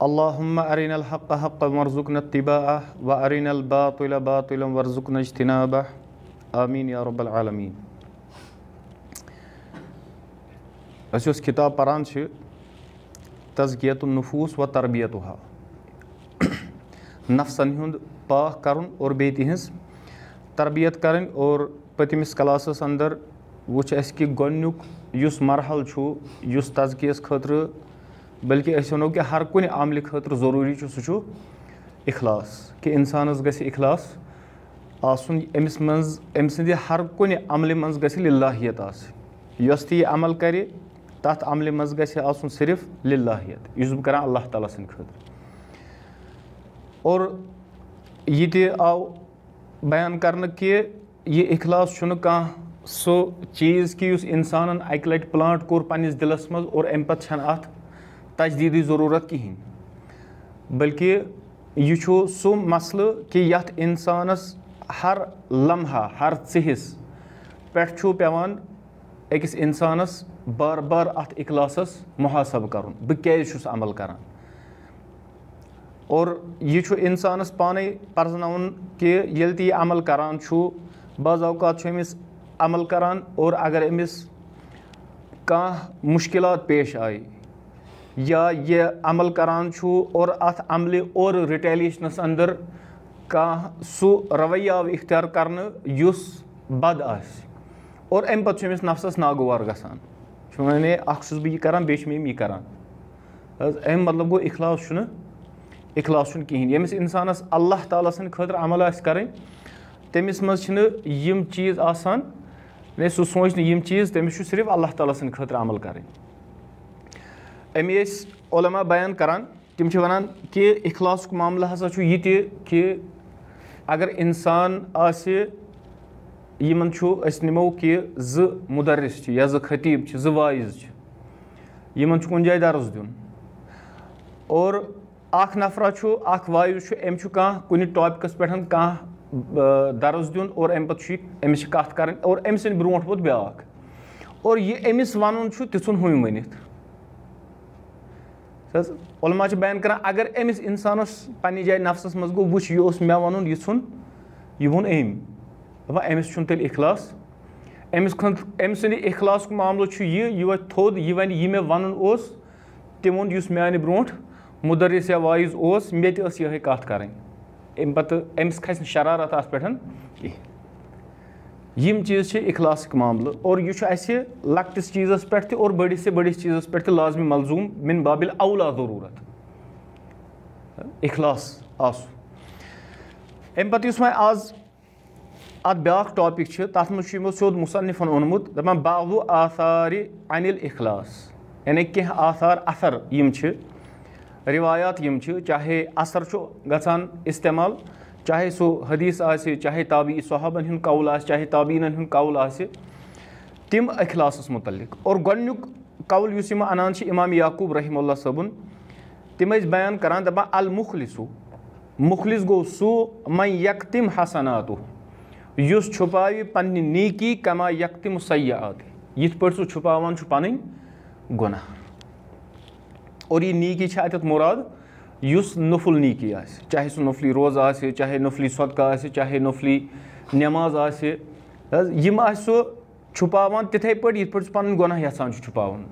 अल्लाहुम्मा अरिनल हक़्क़ हक़्क़न वरज़ुक़ना इत्तिबाअह व अरिनल बातिल बातिलन वरज़ुक़ना इज्तिनाबह आमीन या रब्बल आलमीन अस किताब परान छ तज़कियतुन नफूस व तरबियतुहा नफ्सन हुंद पाक करन और बे तिहंस तरबियत करन और पतिमिस क्लासस अंदर अस कि गोनुक मरहल तज़कियस खतर बल्कि वनो कि हर कुन अमल खतर ज़रूरी सह इखलास कि इंसानस गि इखलास अमिस मज अम सद हर कुन अमल मज गहियत यस ती अमल कर तथ अमल मज गन सिर्फ़ लाहियत इस बह कर अल्लाह ताला सद खतर और यह आव बयान कर कि यह इखलास कह सो चीज़ कि इंसान अक लट प्लांट कोर पन्नस दिलस मज और अम पे अत तजदीदी ज़रूरत कहें बल्कि यह सह मसल कि यथ इंसानस हर लम्हा हर चिहिस पे पेवान अकिस इंसानस बार बार अत इखलासस मुहासब कर बह क्या अमल और यह इंसानस पाने पर्जन कि ये तह अमल करान बाज़ अवकात अमिस अमल करान और अगर अमिस कह मुश्किल पेश आए या ये अमल करान और अत अमल और रिटेलिएशनस अंदर कह सह रवैया इख्तियार कर बद और अम पे अमिस नफ्सस नागवार गसान। वे अस बह करान बे यह अम मतलब गो इखलास इखलास कहें यमिस इंसानस अल्लाह ताला सद खतर अमल कर, तमिस मज चीज़ आसान, ने सोच यम चीज़, तमिस सिर्फ़ अल्लाह ताला सद खतर अमल करें। अमे बयान करान तम वन कि इखलास मामला हसा यह कि अगर इंसान आमन नमो कि ज मुदरस या ज खतीब ज वाइज यमन कुन जाए दर्ज दिन और अख नफरा अख वाइज अम कुन टॉपिकस पे कह दर्ज दिन और अम पे अमिस कत कर और अम सद ब्रो वोत ब्या और यह अमिस वन तिथुन उलमा बयान कर अगर अमिस इंसानस पन्ने जाए नफ्सस मज गो वुच यह मे वन यह वन यह वोन अम तेल इखलास अम सद इखलास मामल वो थोद यह वन यह मे वन तम माने ब्रो मुदरस या वाइज मे तह कत कर पे अमिस खस शरारत पे कहें यम चीज़ इखलास मामल और यह लकटिस चीज़स पे और बड़िस से बड़िस चीज़स पे लाजमी मलजूम मिन बाबिल अवला ज़रूरत इखलास आसु अम पे वह आज अत ब्या टॉपिक तथ मो सोद मुसनफन ओनमुत दपान बाबू आसार अनिल इखलास यानी कह आसार असर यम रिवायात यम चाहे असर गसान इस्तेमाल चाहे सो हदीस आसे, चाहे ताबी, सहाबन हूँ कौल आ चाहे ताबीन हूँ कौल आ तम अखलास मुतलिक और गोनुक कौल इस अनान इमाम याकूब रहीम सबन, तम बयान करान दपान अल मुखलिसु गो सू मन यकतिम हसनात। युस छुपाव पन्नी नीकी कमा यकतिम सयात यथ पे सह छुपावान पन गुना और यह नीकी अत मुराद युस नफुल नीकी चाहे सह नफली रोज़ आ चाहे नफली सदका चाहे नफली नमाज़ आम सह छुपावान तिथे पे ये पे पन गुना यहान छुपावान।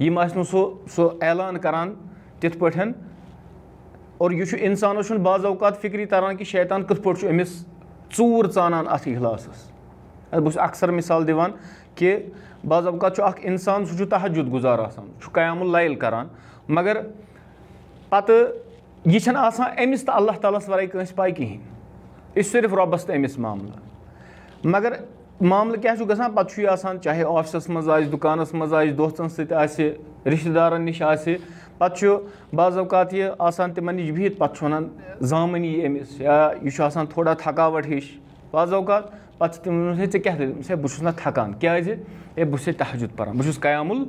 यम सो सो ऐलान करान और यह इंसानस बाज़ अवकात फिक्री तरान कि शैतान कथ पे अमिस चूर चानान अत इखलासस। बह अक्सर मिसाल दिवान कि बाज़ अवकात इंसान सह तहजुद गुजार आसान कयामुल लैल करान। मगर पत अमिस तो अल्लाह ताल वर कह पाई कहें यह सिर्फ़ रबस तो अमिस मामल मगर मामल क्या ग पे चाहे ऑफ़िस मज आ दुकानस मज आ दोस्तन सश्तेदारन नश पे बाजात यह तमन नश बिहत पे जामनी अमिस या यह थोड़ा थकावट हिश बात पे तम ऐ क्या बहुत ना थकान क्या है बहुत तहजुद पान बहु कयामुल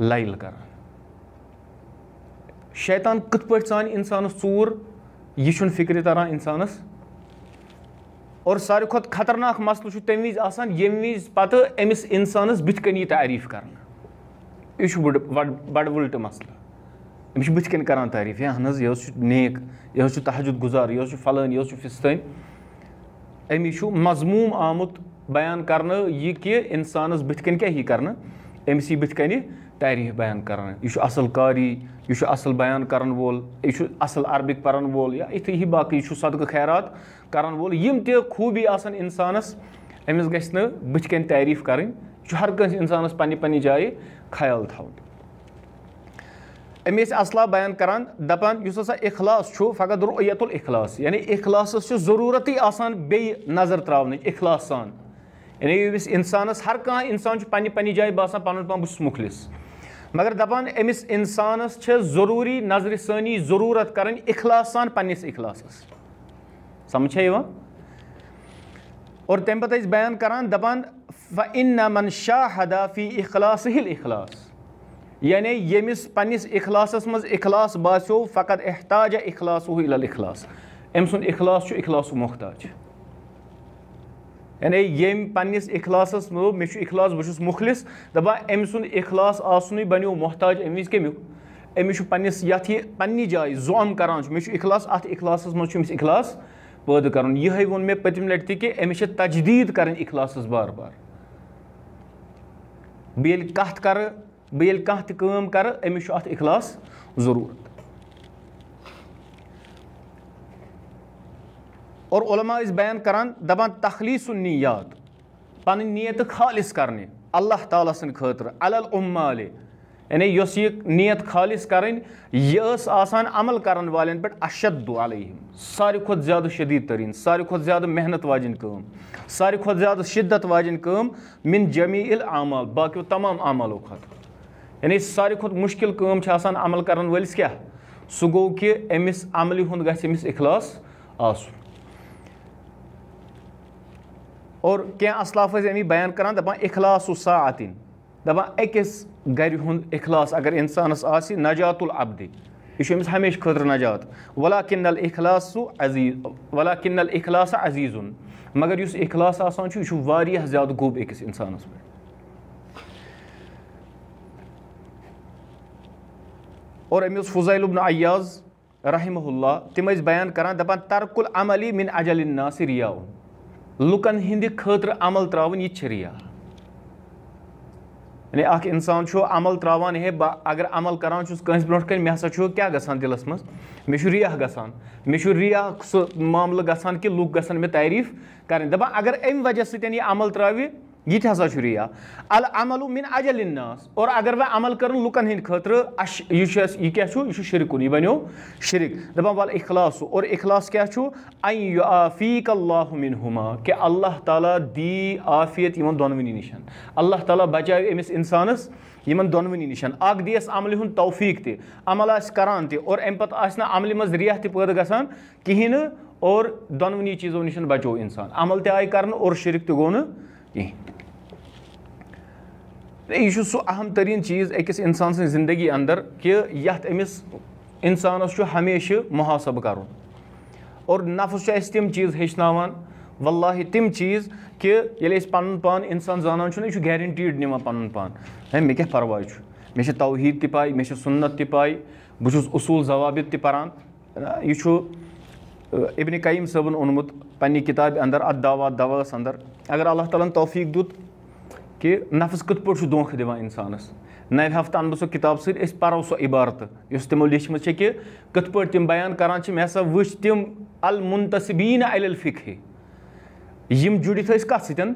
लाइल करान शैतान कित पे सान इंसान चूर यह फ़िक्र तरान इंसानस और सारे खुद खतरनाक मसल तम वज आसान यम वज पत अमिस इंसानस बुत कन तारीफ़ कर यह बड़ वुलट मसल अमिश बुत कन करान तारीफ़ है अहन यह नेक यह तहजुद गुजार यह फलान यह फिस्तान अमी मजमूम आमुत बयान कर यह कि इंसानस बुत कन क्या यी कर अमिस यह बुत कन तारीख बयान कर यह असल कारी यह असल बयान कर वोल यह असल अरबिक पर्न वोल या इत ही बाकी यह सदक खैरात कर वोल यम ते खूबी आसन इंसानस ग बथ कन तारीफ़ करें हर कंस इंसान पे पे जाए, खयाल थवन अमे असला बयान कर दपान हा हसा इखलास फकत रुयतुल इखलास। यानी इखलास ज़रूरत आसान बे नज़र त्रावन इखलास सान यानी इंसान हर कह इंसान पे पे जाए बसान पन पान बहुत मुखलिस। मगर दपान अमिस इंसानस ज़रूरी नज़र सानी ज़रूरत करें इखलास सान पन्नस इखलास समझे और तम पे बयान करान दपान व इन मन शाहदा फ़ी इखलास हिल इखलास यानी यमिस पन्नस इखलास मज इखलास बासो फ़कत एहताज इखलास इखलास अम सुद इखलास इखलास मोहताज यानी यम पन्नस अखलास वो मे अखलास बहुत मुखलिस दपा अम सुद अखलास आसन बनो मोहताज अमि कमिक अमिस पन्नस ये पन्नि जाए जोम करान मे अखलास अत अखलास मज अखलास पैदा कर यह वो मे पतम लटि कि अमिस तजदीद कर अखलास बार बार बेल कत कर बेल कह तम कर अमिस अत अखलास ज़रूर और उलमा इस बयान करान दपान तखलीस नीयत। पन नीयत खालिस कर अल्लाह ताला सन खतर। अल उम्माल। यानी उस यह नीयत खालिस करें यह आसान अमल कर वाले पे अशद अलहम। सारे खुद ज़्यादा शदीद तरीन। सारे खुद ज़्यादा मेहनत वाजिन कम। सारे खुद ज़्यादा शिद्दत वाजिन कम। मिन जमील आमाल। बाकी तमाम आमालों खत यानी सारे खुद मुश्किल कम अमल कर वलिस क्या? सह गो कि अमिस अमल हूँ गमिस इखलास आसू। और क्या असलाफ अमी बयान करान दपान अखलास सातिन दपान अकिस गर अखलास अगर इंसानस आजातुल अबदि। यह हमेशा खुद नजात। वला किन्नल अखलास अज़ीज़ वला किन्नल अखलास अजीजुन। मगर इस अखलास आसान यह ज़्यादा गोब अकिस इंसानस पे और अमिस फुजैलुबन अयाज रहमल्ला तम बयान करान दपान तरकुल अमली मिन अजल नासिर रियाउन। लुकन हिंद खमल अमल त्रावन यह रिया यानी अख इंसान अमल त्रावान हे बह अगर अमल करान कंस ब्रोट कन मे हसा क्या गसान दिलस मज मे रिया गसान मे रिया सह मामल गसान कि लूक गसन मे तारीफ़ करें दपा अगर अम वजह सत अमल त्राव ये हसा रिया अल अमल मिन अजल नास और अगर वह अमल कर लुकन हंद खतर अश यह क्या शिरकुन यह बनो शिरक दपान वल इखलास और इखलास क्या आफीक मिन हुमा कि अल्लाह ताला दी आफियत इन दोनवनी निशन अल्लाह ताला बचाव अमिस इंसानस इन दोनवनी निशन अख दियस अमल हूँ तौफीक तमल अमल करान ते और अमि पे अमल मज रिया ते ग गसान कहें और दोनवनी चीज़ों नशन बचो इंसान अमल ते आई कर और शिरक त गो कहें तो यह अहम तरीन चीज़ अकिस इंसान सिंदगी अंदर कि ये इंसानस हमेशा मुहासब कर और नफस तम चीज़ हेचनावान वल तम चीज़ कि ये पन पान इंसान जानान यह गारंटीड निवान पन पान है मे क्या परवाह मे तवहीद त पाई मे सुन्नत त पाई बहुस उसूल जवाबित त पान यह इबन कईम सबन ओनमुत पन्ने किताब अंदर अत दावा दवास अंदर अगर अल्लाह तौफीक दुत कि नफस कित पे धोखह दिवान इंसानस। नव हफ्त अन सो किताब सत सो इबारत। उस तमो लिखम कि कित पे तम बयान करान मे हा वच तम अल मुंतसबीन अल फिकह। यम जुड़ित कत सत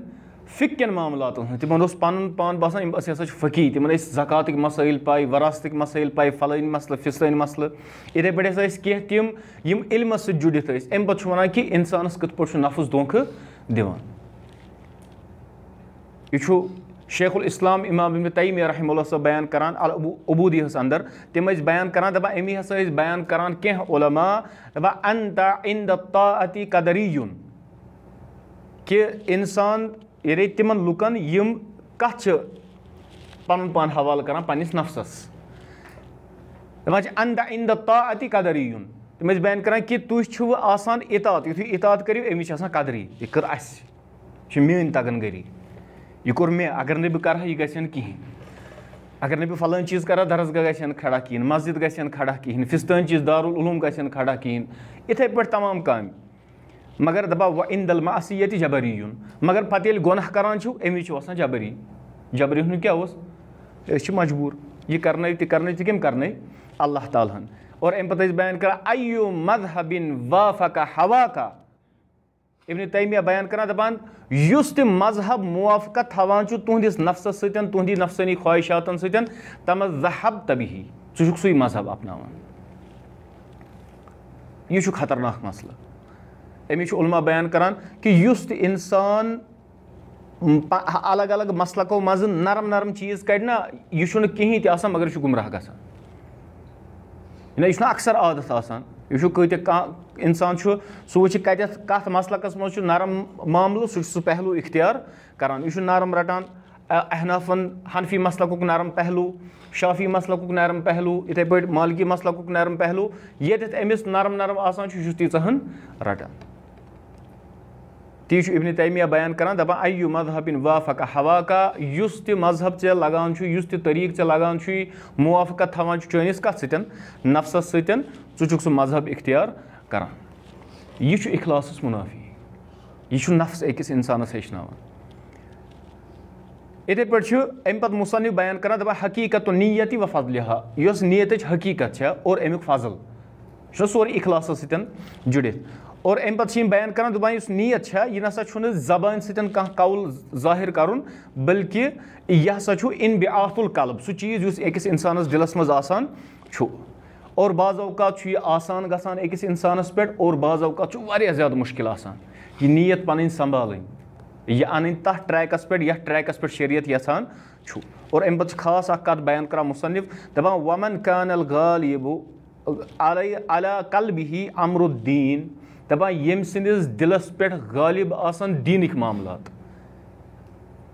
फिक कन मामलात तमन पन, पान बसान फकी। तमन जक़ात मसाइल पाई वरासत मसाइल पाई फल मसल फिस मसल। इथे पे हसा कह तम इलमस सुड़ित जुड़ित अम पे वन कि इंसानस कित पे नफस धोखह दिवान यह शेखुल इस्लाम इमाम इबन तैमिया रहम सब बयान करान अल अबूदी हस अंदर। तम बयान करान दपा अमी हस बयान करान कह उलमा दपा अनता इन दाती कदरी कि इंसान ये तम तिम लुकन यम कथ पन पान हवाल कर पनिस नफसस। दपान अनता इन दाती कदरी तम बयान करान कि तुव आसान इतात यु इतात करू अमी कदरी। यह कर मे तगन गरी। यह कोर मे अगर ना कर अगर ना फल चीज़ करा दरसगह ग खड़ा कहें मस्जिद गहन खड़ा कहें फिस्तान चीज़ दारुलूम ग खड़ा कहें इथे पे तमाम काम। मगर दपा व इन दल मासीत जबरी युन मगर पे ये गुनाह करान अमी जबरी। जबरी हूँ क्या उस मजबूर। यह कर कर कर अल्लाह तालन और अम पे बयान कर अयु मजहबिन वाफका हवा का इबन तैमिया बयान कर दपान उस मज़हब मुआफत थवान तुंदिस नफ्स सतन, तुहदि नफसानी ख्वाहिशातन सतन, तम जहब तबी चुक सु मज़हब अपना यह खतरनाक मसल। अमीमा बयान करा कि इंसान अलग अलग मसलको मज नरम नरम चीज़ कड़ना यह कहीं तह मगर यह गुमराह ग अक्सर आदत आसान। यह कत इंसान सह कत कत मसलकस मज नरम मामल सह पहलू इख्तियार करान यह नरम रटान अहनाफन हनफी मसलक नरम पहलू शाफी मसलक नरम पहलू इथे पे मालकी मसलक नरम पहलू ये अमिस नरम नरम आसान तीन रटान ती इबन तमिया बयान करान दपान अयु मजहबिन वाफक हवा का उस तह मज़हब ऐ लगान उस तह तरीक ऐ लगान मुआफकत थवान चनिस कत सन नफसस सन चुक सह मज़हब इख्तियार करान यह इखलास मुनाफी यह नफ्स अकिस इंसानस हेचन इथे पे अम पे मुसनफ बयान करान दपान हकीकत नीयति व फजलहा यह नीयत हकीकत और अमुक फजल सोरे इखलास जुड़ित और अम पे बयान कर दपान नी अच्छा यह ना जबान सत कौल ज़ाहिर कर बल्कि यह हसा इन बिआतुल कलब सू चीज़ अकिस इंसान दिलस मजान और बाज़ात यह आसान गसान अकिस इंसानस पे और बाज़ात ज़्यादा मुश्किल आसान यह नीयत पन संभाल यह अन तथ ट्रैकस पे यथ ट्रैकस पे शरीत यसान और अम पे खास कत बयान कर मुसनफ दपा वमन कान अल कल बिही अमरुद्दीन दपा ये सदिस दिलस पे गालिब आीनिक मामला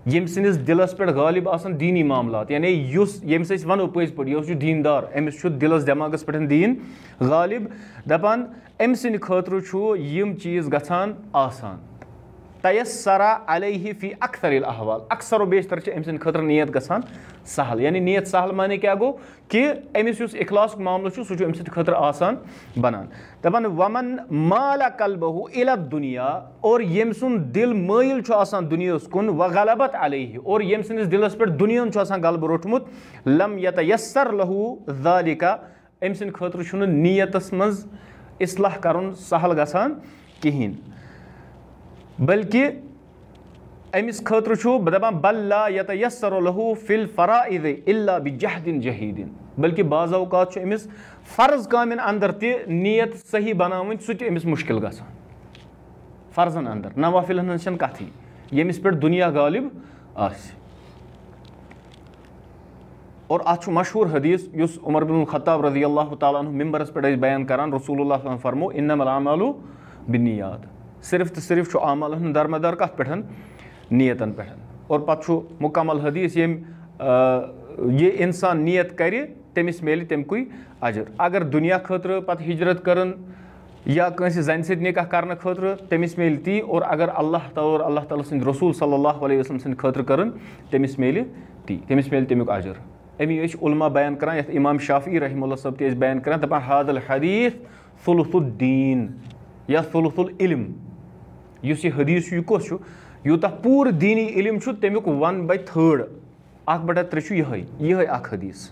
ये सदिस दिलस पे गालिब दीनी मामला यानि उस यम वनो पज पे यह दीनदार अमस दिलस दिमागस पे दीन गालिब दपान अम सद खुम चीज़ गसान आसान तयसरा अलह फ़ी अक्सर अहवाल अक्सर वेशतर अम्स खतर नीयत ग सहल यानी नीयत सहल माने क्या गो कि अमिस इखलास मामल सह अम्स आसान बनान दपान वमन माल कलबहू इला दुनिया और यम सुंद दिल मैल दुनिया कुन व गलबत अलह और यम सदिस दिलस पे दुनिया गलब रोटमुत लम यत यसर लहू जालिका अम खतर नीयतस मज इसलाह कर सहल ग कहीं बल्कि अम्स खुद दपान बल्ला यसरहू फिल फ़राइद इल्ला बिजहदिन जहीदिन बल्कि बाज़ात अमिस फ़र्ज़ कामन अंदर त नीयत सही बना सम्स मुश्किल ग फ़र्जन अंदर नवाफिल हन कथ यमिस पे दुनिया गालिब और अच्छ मशहूर हदीस उस उमर बिन खत्ताब रज़ी अल्लाह तुम मिम्बरस पे बयान कर रसूल फरमो इनमल बिनियाद सिर्फ़ तो सिर्फ़ चु अमल दरमदार कत पे नीयतन पे और पु मुकमल हदीस ये ये इंसान नीयत कर, तमिस मिले तमक अजर। अगर दुनिया खुद पत हिजरत कर या कंस जन सिकह कर खुद तमिस मिले ती, और अगर अल्लाह तौर अल्लाह ताल सद रसूल सल्ला वसम सद खुद कर तमिस मिले ती। तमिस मिले तमुक अजर। अमी उलमा बयान कर इमाम शाफी रहमल सब तयन करान दपान हादल हदीस सुलसुद्दीन या सुलसुल इल्म। इस यह हदीस यह कस यूत पूर् दीनी इलम तमिक वन बाय थर्ड अख त्रे ये ये हदीस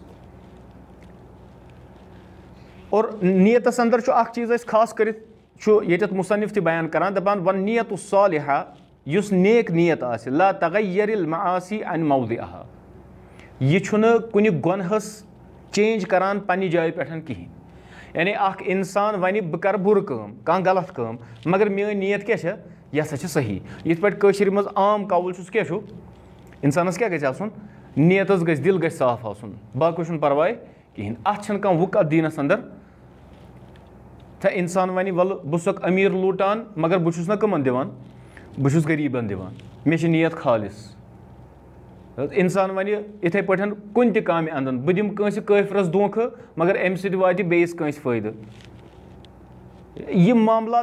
और नीयतस अंदर अख चीज़ खास कर मुसनफ तयान कर दपान वन नीयत सालहा इस नेक नीयत आ ला तगैर मासी अन मौद आहा यह कुन गुनहस चेंज करान पन्ने जाए पे कहें यानी अख इंसान वन बह कर बुर कम कह गलत कम मगर मे नीयत क्या यह हसा सही। ये पे मज आम कवल क्या इंसानस क्या गन नीयत गल दिल गाफ आसन बाको पर्वाय कहें अत कह वुकत दीनस अंदर था इंसान वन वल बह अमीर लूटान, मगर बहुस ना कमन दिवान। बहुस गरीबन दिवान। मे नीयत खालिस। इंसान वन इथे पे कुन तह काम अंदन बह दिम दोख, मगर अमि सत फ़ायदे यम मामला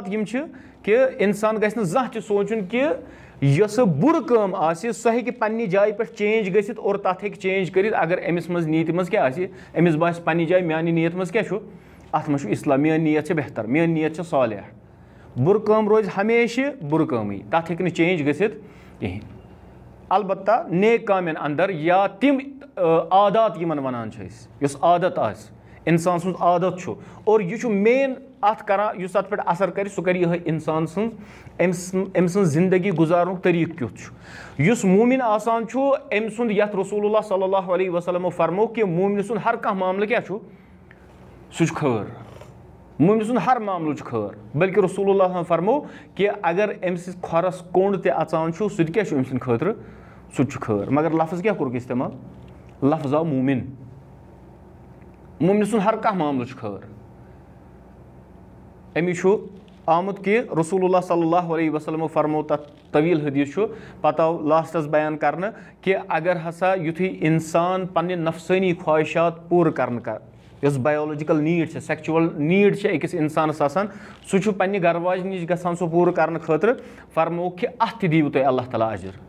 कि इंसान गज ना सोचन कि यस बुर कम सो हे पन्नि जाय पे चेंज ग और तथ हे चेंज कर अगर अमिस मज नीति मज क्या अमिस बस पन्नि जाए मानी नीयत मज क्या अत मे इस्लाम मे नीयत से बेहतर मे नीयत से साल बुर रोज हमेशा बुर तथ हे चेंज ग कहें अलबत् नेक कामें अंदर या तम आदात वन वनान आदत आ इंसान सुन आदत और यह मेन अत करान पे असर कर सह कर ये इंसान सम ज़िंदगी गुजारन तरीक किस मोमिन आसान अम सुंद ये रसूल सल्ला वसलमो फरमो कि मोमिन सुंद हर कह मामल क्या सह खर मोमिन सुंद हर मामल खर बल्कि रसूल फरमो कि अगर अम सोरस कोंड ते अचान सह क्या खर सह मगर लफ्ज़ क्या कोर्क इस्तेमाल लफ्ज़ आव मोमिन मोमिन सुंद हर कह मामल खर अमी आमुत कि रसूल सल्ला वसलम फरमो तथा तवील हदीस पत आव लास्टस बयान कर अगर हसा युथ इंसान पन्न नफसानी ख्वाहिशात पूर कर इस बायोलॉजिकल नीड से सेक्चुअल नीड से अकिस इंसानस सू पे गरवाज नश ग पूर कर खतर फरमो कि अत दीव तुम अल्लाह तला अजर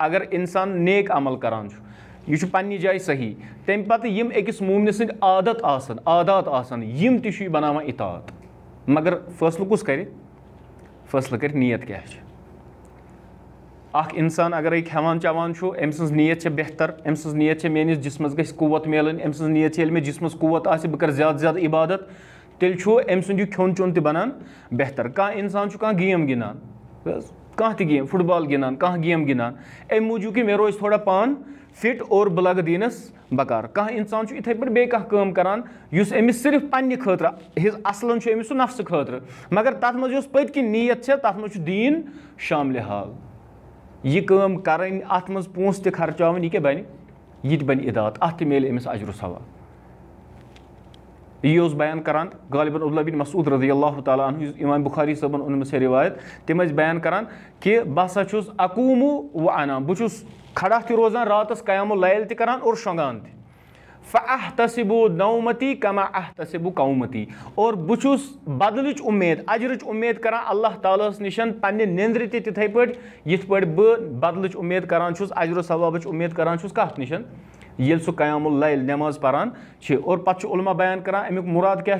अगर इंसान नेक अमल करान यह पन्ने जाए सही। तम पत् मोमिन सद आदत आदात आम यम इतात। मगर फैसल कस कर? फैसल कर नीयत क्या इंसान अगर हेवान चवान अम सीयत बेहतर अम सीयत मेनिस जिसमस गुवत मिलन अम सीयत मे जिसम कवत आ बह कर ज़्यादा ज़्यादा इबादत, तेल अम सु खोन चोन बनान बेहतर। कह इंसान कह गेम गिंदान कह त गेम? फुट बॉल गिनान, कह गेम गिनान? अम मूजू कि मे रोज थोड़ा पान, फिट और बह दीनस बकार। कह इंसान इथे पे बे कम करान अमिस सिर्फ़ पन्नि खतर, हिज असल अमिस सह नफ्स खतर। मगर तथ मज पत नीयत से तथ मज दीन शामिल हाल। यह कम कर अत मज पोस यह क्या बन यह बन इदात अत मिले अमिस अजर सवाल। यह उस बयान करान गालिबन अब्दुल्ला बिन मसूद रज़ी अल्लाह तुम इमाम बुखारी सबन उनमें से रिवायत तम बयान करान कि बह सा चुस अकूमू व अना बहुस खड़ा तो रोजान रातस क्याम लैल तान और शोंगान तह तसिबू नौमती कमा अह तसिबू कौमती और बहुस बदल उम्मीद अजर उम्मीद करान अल्लाह ताल नशन पे नंद्र तिथे पे ये बह बदल उम्मीद करान अजर सवाब उम्मीद करान कत नशन ये सु कयाम नमाज़ पारान और पत् बयान करा अमुक मुराद क्या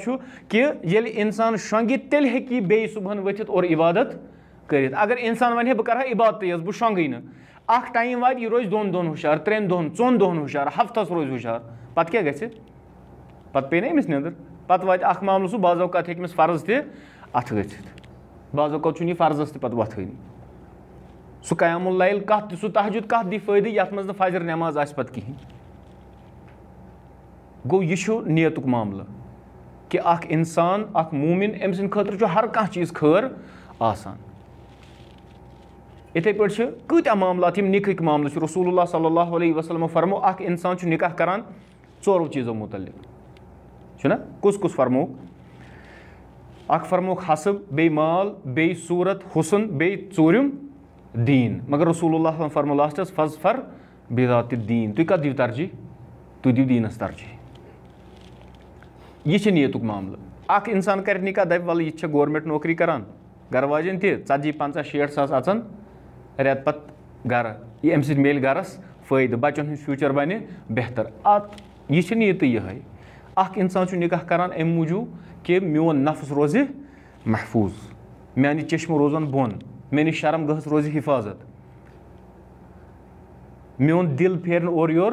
कि ये इंसान शोंगि तेल हि बे सुबह वथित और इबादत कर अगर इंसान वन बह कर इबादत बह शोंगे ना टाइम वा यह रोज दोन दोन हुशार त्रेन दोन चौन दोन हुशार हफ्त रोज हुशार पत् क्या गि पे पे ना अमिस नंदर पत् वात मामल सू बात हेमस फ़र्ज़ तथ गथित बात यह फर्जस तथानी सह कयामुल कह सह तहजुद कह दी फ़ायदे ये फजर नमाज़ आ पे कहें गो यह नीयत मामल कि अख इंसान अख मोमिन अम सद खु हर कह चीज़ खर आसान इथे पे कत मामला निक मामल रसूल सल वसलम फरमो अख इंसान निकाह करान चोरों चीज़ों मुतल कुस कुस फरमो अख फरमो हसब बे माल बे सूरत हुसन बे चोरम दीन मगर रसूल फरमो लास्ट फज फर बेदात दीन तु कत दर्जी तु तुम दीव दीनस यह नीत मामल। अख इंसान कर निका दप वल यह गोरमेंट नौकरी कर घर वाजन ते ती पंचा शेठ सास अचन रेत पत् ग मिल ग फायद बचन हूँ फ्यूचर बन, बेहतर। अत यह नीत ये तो इंसान निका करान मूजूब कि मोन नफस रोज महफूज। मान चश्म रोजन बोन मे शर्म गहस रोज हिफाजत। मोन दिल फेर और योर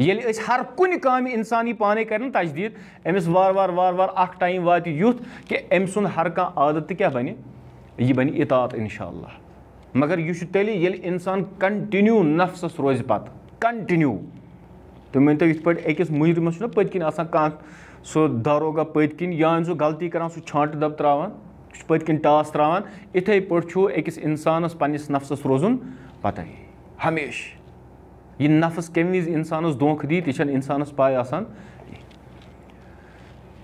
ये हर कुन काम इंसान यह पान कर तजदीद अमिस वार वार वार वार अख टाइम वात युथ कि अम सुन हर कह आदत क्या बन यह बन इतात इनशा मगर यह तेल ये इंसान कंटिन्यू नफसस रोज पत कंटिन्यू तुम मन इत इथ पे अकिस मुजरमस पत्क सो दारोगा पत्क या सो गलती कर सह छांट दब त्रावान पत्क टास त्रावान इथे पे अकिस इंसानस पनस नफसस रोजन पत हमेशा यह नफस कम वज इंसानस दोख दी यह इंसानस पाय आसान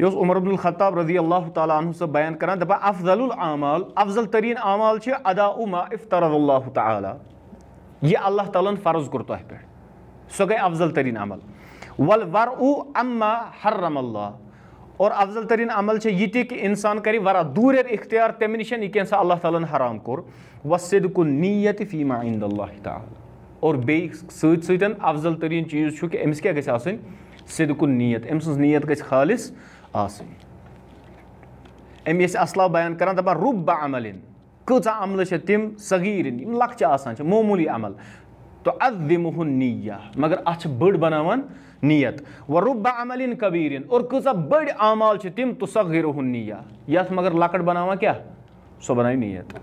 यह उमर अब्दुल खताब रज़ी अल्लाह तन सब बयान करान दपा अफजल आमाल अफजल तरीन आमाल अदा उमा इफ्तार ताला यह अल्लाह तालन फ़र्ज़ कोर तह पे सो गई अफजल तरीन अमल वल वर उ अम्मा हर्रम और अफजल तरीन अमल यह कि इंसान कर वरा दूर इख्तियार तमें नश यह कह अल्लाह तालन हराम कोर वसद नीयत फ़ीमा इंद अल्लाह और बेत सफजल तरीन चीज़ कि क्या गसन सिदकुन नीयत अम सीयत गालिस आसन अम असला बयान कर दपा रुब बमल कच अमल तम सगीर लकचान मामूली अमल तो अदिम नीया मगर अ बड़ बना नीयत व रुब अमल कबीर और कच बड़ अमाल तम तो सगीर हूँ नीया यगर लकट बना क्या सो बन नीयत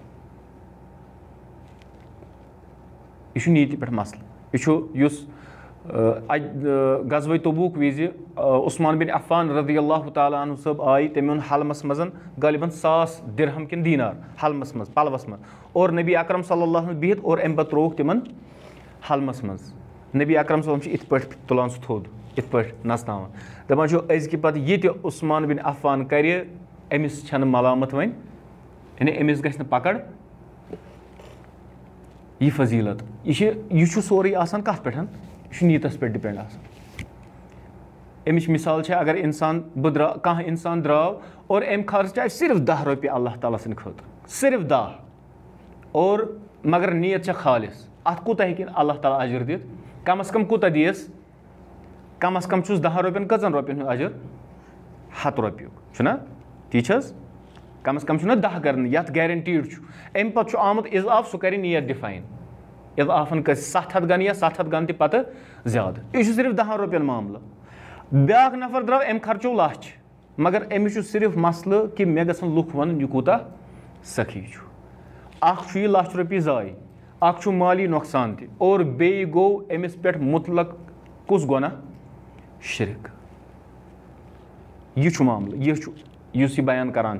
Üçüncü bir masal. Üçü yüz Gazvay Tobuk vizi Osman bin Affan radıyallahu ta'ala anhu sab ay temin halmasmazın galiban sas dirham kin dinar halmasmaz palvasmaz. Or Nebi Akram sallallahu aleyhi ve bihet or embat roğuk temin halmasmaz. Nebi Akram sallallahu aleyhi itpört tulan su thodu. İtpört nasnavan. Daban şu ezki pat yeti Osman bin Affan kari emis çanı malamat vayn. Yani e emis gaşını pakar यह फजीलत यह सोरे कथ पे यह नीतस पे depend अमिच मिसाल है अगर इंसान बह द्रा कह इंसान द्राव और अम खर्च आए सिर्फ़ दह रोपे अल्लाह ताला सद सिर्फ़ दह और मगर नीयत खालिस अत कूत हे अल्लाह ताला अजर दित कम अज कम कूत दियस कम अज कम दह रोपन कज़न रोपन अजर हत रोपयु चुना ती कम अज कम दह कर गेंटीड अम पे आमुत इजाफ सू कर नियत डिफाइन इजाफन कस सत हथ गन या सत हथ गन तत ज़्यादा। यह सिर्फ़ दहन रुपये मामल। ब्या नफर द्रव अम खर्चो लच मगर अमिश सिर्फ़ मसल कि मे ग लुक वन यह कूत सखी चु अ लच रुपये जाय अ माली नुकसान तर बे गो अमिस पे मुतल कस गुना शिरक। यह मामल यह बयान करान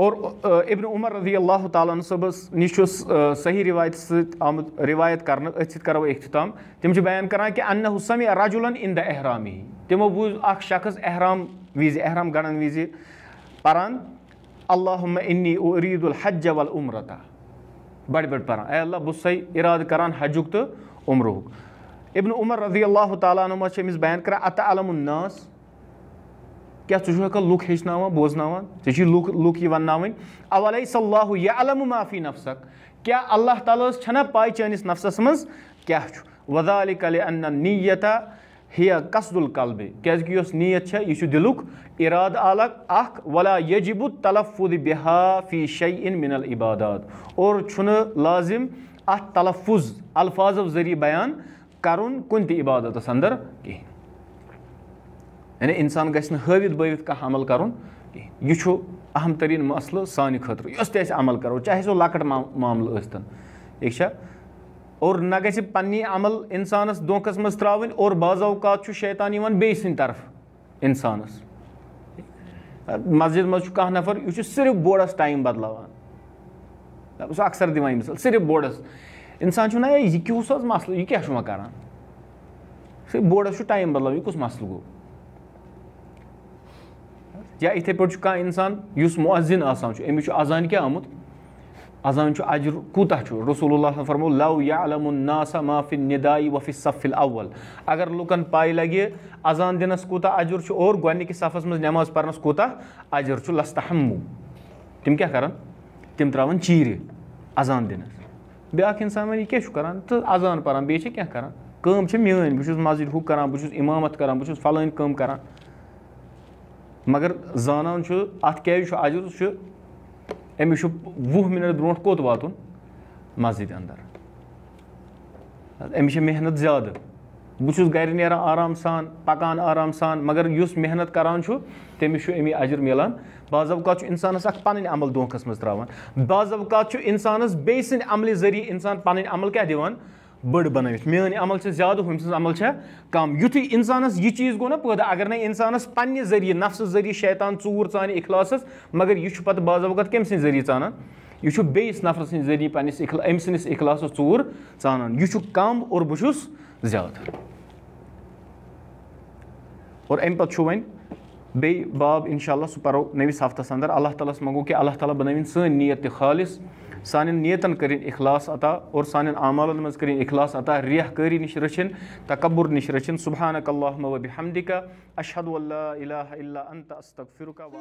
और इबन उमर रज़ी अल्लाह तबस नश सही रिवायत सम रिवायत कर करो अख्ताम तम बयान करा कि अन्न हुसम रजुलन इन द अहरामी तमो बूज अख शख्स अहराम वज अहराम गणन वज। पान अल्लाम इन्नी उरीदुल हज वल उम्रता। बड़ बड़ पान अल्लाह अल्लाह सही इराद कर हजुक तो उमरुक इबन उमर रज़ी अल्लाह तुमा बयान करान अत अलमनास क्या चुक लुक हेचना बोजन ऐसे लुक लुक ये वनवान अवल सल्ह माफ़ी नफसक। क्या अल्लाह तलास पाई चानस नफसस मं क्या वदाल कल नीयत हे कसदुल कलब। क्या नीयत है यह दिल इराद अलग अख वला तलफुद बिहा फ़ी शई इन मिनल इबादात। और लाजिम अलफुज अलफाज ज़रिए बयान कर इबादत अंदर कहें यानी इंसान गि हवित बवित कह कर कहें यह अहम तरीन मसल सान खुद करो चाहे सो लकट मामल सन ठीक और न गि पन्नी अमल इंसानस मज त्रावन और बाजावकात शैतान बे तरफ़ इंसानस मस्जिद मज कह नफर यह सिर्फ़ बोर्डस टाइम बदलावान अक्सर दिवान मिसाल सिर्फ़ बोर्डस इंसान ना यह क्यूस मसल यह क्या करान बोर्डस टाइम बदलाव यह कस मसल गो या इथे पे कह इंसान मुअजिन अमिस अजान क्या आमुत अजान अजर कूता रसूल फरमो लव यासा माफि वफि सफ़िल अव्वल अगर लुकन पाई लगे अजान दिनस कूता अजर और गोनिकस सफस मज नमाज़ परनस कूता अजर लस्तहमू तम क्या कर तम त्रावन चीर अजान दिनस ब्या इंसान वन क्या करान तो अजान पान बे क्या कम मेन बहुत मस्जिद हु करान बहुत इमामत करान बहुत फलान मगर जानान अत क्या अजर अमिस वह मिनट ब्रो कोत वातुन मस्जिद अंदर अमिस मेहनत ज़्यादा बहुत गर नेरान आराम सान पकान आराम सान मगर उस मेहनत करान तमिस अमी अजर मिलान बाज़ात इंसानस पन अमल दोखस मज त्रावान बाज़ात इंसानस बे सद अमल ज़रिए इंसान पन अमल क्या दिवान बड़ बन मेन अमल ज़्यादा हम अमल कम युथ इंसानस यह चीज़ गो ना पैदा अगर ना इंसानस पन्ने ज़रिए नफ्स ज़रिए शैतान चूर चान इखलास मगर यह पे बाज़ात कम सद ज़रिए चानान यह बेस नफर सद ज़रिए पन्नस अम सस इखलास चूर चानान यह कम और बहुत ज़्यादा और अम पे वन बे बाब इनशाला सह पो नविस हफ्तस अंदर अल्लाह तालस मंगो कि अल्लाह ताला बनविन सन नीयत खालिस सान नीयतन कर अखलास अता और सान आमालन मज कर अखलास अता रियाकारी नश रचन तकबुर नश रचन। सुबहान वबि हमदिका अशहद अल्ला इलाहा इल्ला अंत अस्तगफिरुका व